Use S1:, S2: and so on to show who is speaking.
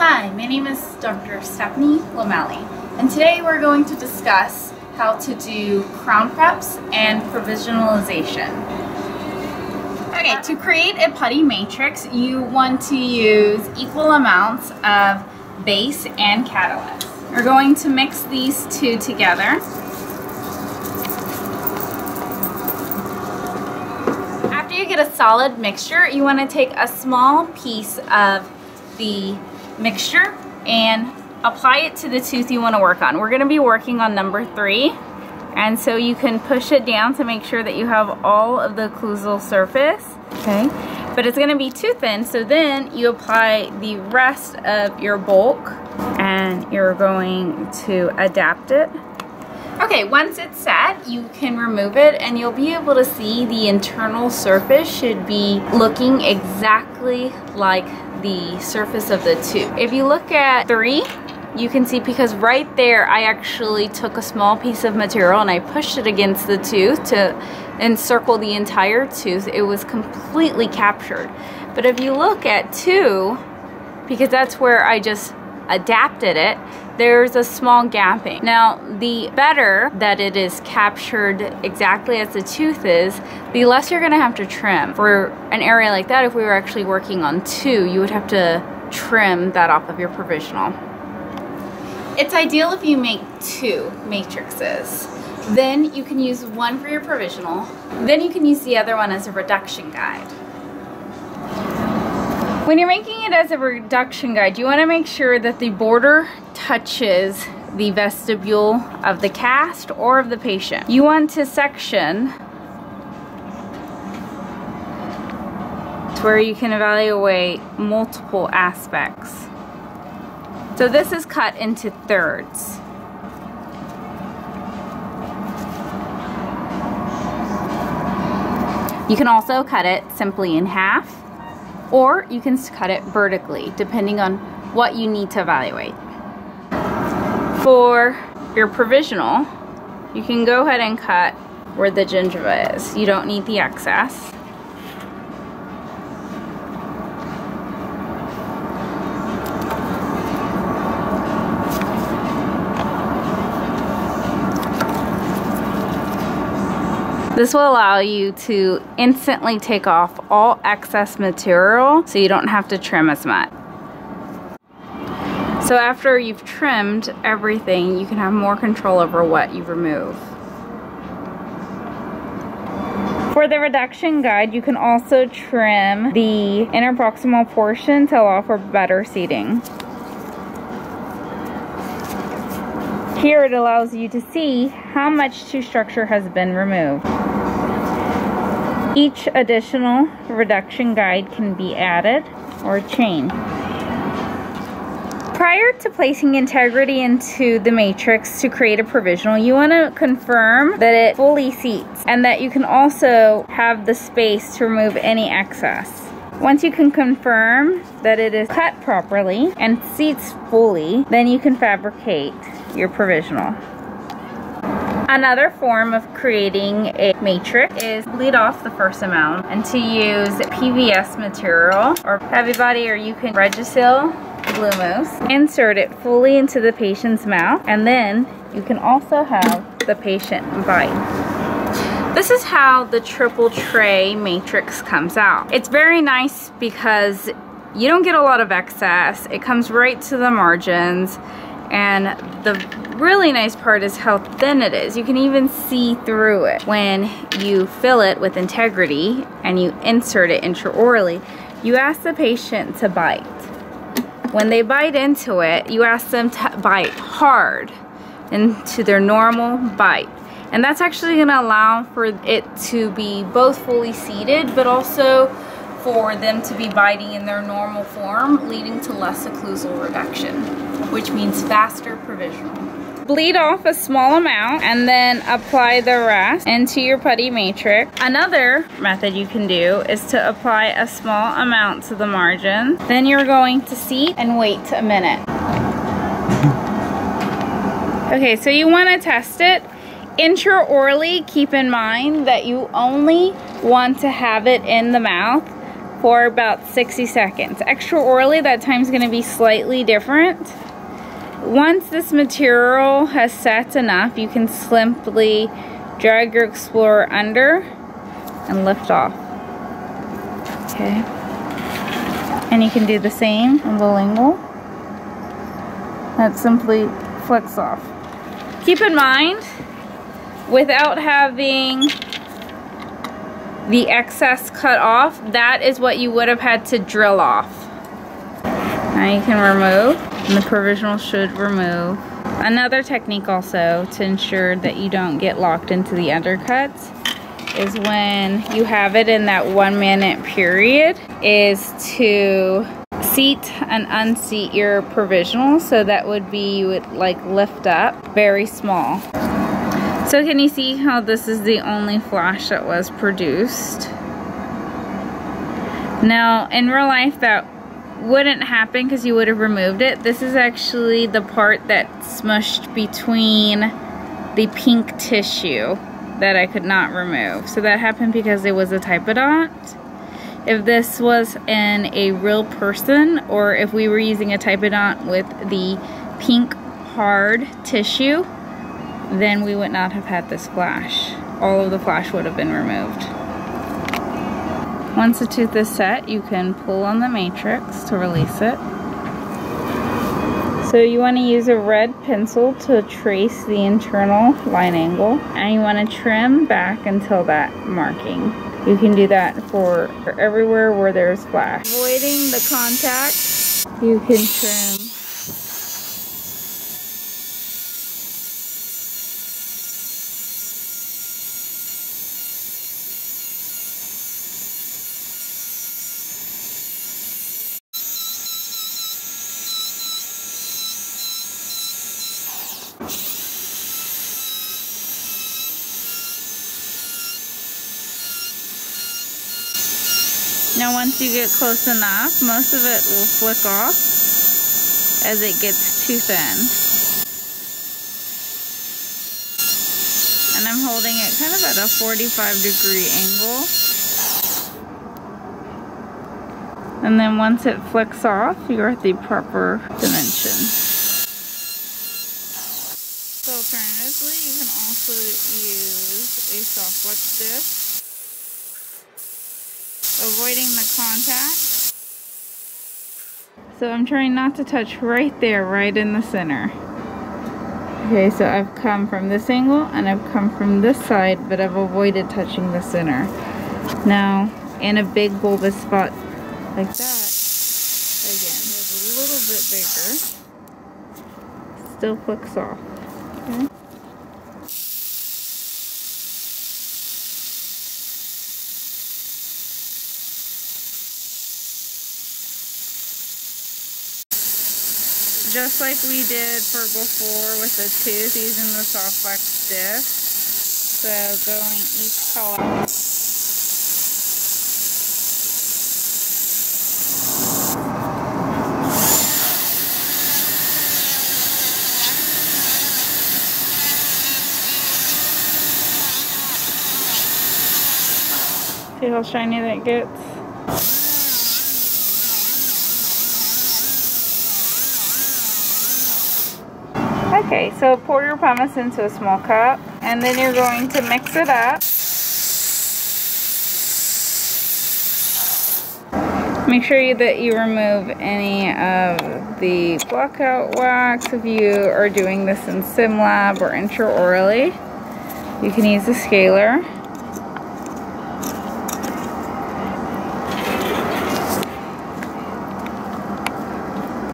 S1: Hi, my name is Dr. Stephanie Lomeli, and today we're going to discuss how to do crown preps and provisionalization. Okay, to create a putty matrix, you want to use equal amounts of base and catalyst. We're going to mix these two together. After you get a solid mixture, you want to take a small piece of the mixture and apply it to the tooth you want to work on. We're going to be working on number three and so you can push it down to make sure that you have all of the occlusal surface okay but it's going to be too thin so then you apply the rest of your bulk and you're going to adapt it okay once it's set you can remove it and you'll be able to see the internal surface should be looking exactly like the surface of the tooth. If you look at three, you can see because right there I actually took a small piece of material and I pushed it against the tooth to encircle the entire tooth. It was completely captured. But if you look at two, because that's where I just adapted it, there's a small gapping. Now, the better that it is captured exactly as the tooth is, the less you're gonna have to trim. For an area like that, if we were actually working on two, you would have to trim that off of your provisional. It's ideal if you make two matrices. Then you can use one for your provisional. Then you can use the other one as a reduction guide. When you're making it as a reduction guide, you want to make sure that the border touches the vestibule of the cast or of the patient. You want to section to where you can evaluate multiple aspects. So this is cut into thirds. You can also cut it simply in half or you can cut it vertically depending on what you need to evaluate. For your provisional, you can go ahead and cut where the gingiva is. You don't need the excess. This will allow you to instantly take off all excess material so you don't have to trim as much. So after you've trimmed everything, you can have more control over what you remove. For the reduction guide, you can also trim the interproximal portion to allow for better seating. Here it allows you to see how much tooth structure has been removed. Each additional reduction guide can be added or changed. Prior to placing integrity into the matrix to create a provisional, you want to confirm that it fully seats and that you can also have the space to remove any excess. Once you can confirm that it is cut properly and seats fully, then you can fabricate your provisional. Another form of creating a matrix is bleed off the first amount and to use PVS material or heavy body or you can Regisil Blue Mousse. Insert it fully into the patient's mouth and then you can also have the patient bite. This is how the triple tray matrix comes out. It's very nice because you don't get a lot of excess. It comes right to the margins and the really nice part is how thin it is. You can even see through it. When you fill it with integrity and you insert it intraorally, you ask the patient to bite. When they bite into it, you ask them to bite hard into their normal bite. And that's actually gonna allow for it to be both fully seated, but also for them to be biting in their normal form, leading to less occlusal reduction, which means faster provisional. Bleed off a small amount and then apply the rest into your putty matrix. Another method you can do is to apply a small amount to the margin. Then you're going to seat and wait a minute. Okay, so you want to test it Intraorally, keep in mind that you only want to have it in the mouth for about 60 seconds. Extra orally, that time's gonna be slightly different. Once this material has set enough, you can simply drag your Explorer under and lift off. Okay. And you can do the same on the lingual. That simply flicks off. Keep in mind, without having the excess cut off, that is what you would have had to drill off. Now you can remove and the provisional should remove. Another technique also to ensure that you don't get locked into the undercuts is when you have it in that one minute period is to seat and unseat your provisional. So that would be you would like lift up very small. So can you see how this is the only flash that was produced? Now in real life that wouldn't happen because you would have removed it. This is actually the part that smushed between the pink tissue that I could not remove. So that happened because it was a Typodont. If this was in a real person or if we were using a Typodont with the pink hard tissue, then we would not have had this flash. All of the flash would have been removed. Once the tooth is set, you can pull on the matrix to release it. So you want to use a red pencil to trace the internal line angle and you want to trim back until that marking. You can do that for, for everywhere where there's flash. Avoiding the contact, you can trim Now once you get close enough, most of it will flick off as it gets too thin. And I'm holding it kind of at a 45 degree angle. And then once it flicks off, you're at the proper dimension. So alternatively, you can also use a Sof-Lex disc avoiding the contact. So I'm trying not to touch right there, right in the center. Okay, so I've come from this angle and I've come from this side, but I've avoided touching the center. Now, in a big bulbous spot like that, again, it's a little bit bigger, still flicks off. Just like we did for before with the tooth using the Sof-Lex disc. So going each color. See how shiny that gets? Okay, so pour your pumice into a small cup and then you're going to mix it up. Make sure that you remove any of the blockout wax if you are doing this in SimLab or intraorally. You can use a scaler.